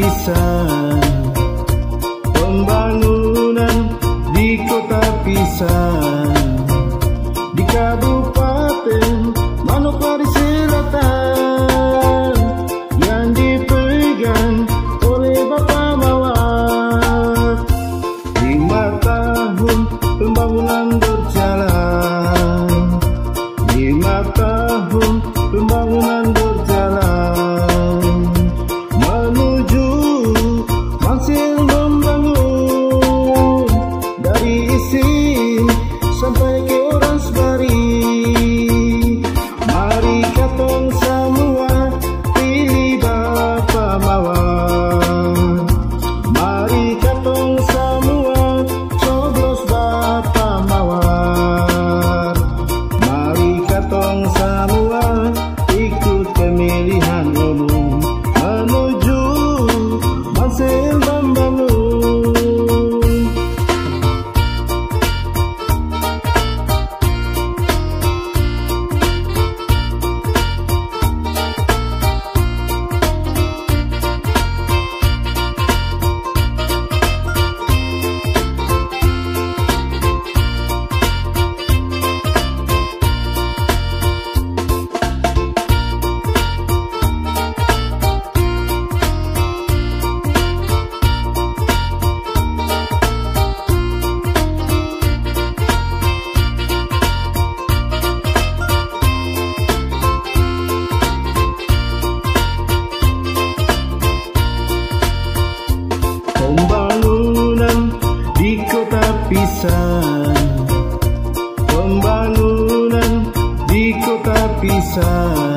Pisan Pembangunan di kota Pisan Di Kabupaten Manokwari Selatan. Yang dipegang oleh Bapak Mawar. Lima tahun pembangunan berjalan. Lima tahun pembangunan berjalan kota Pisan Pembangunan di kota Pisan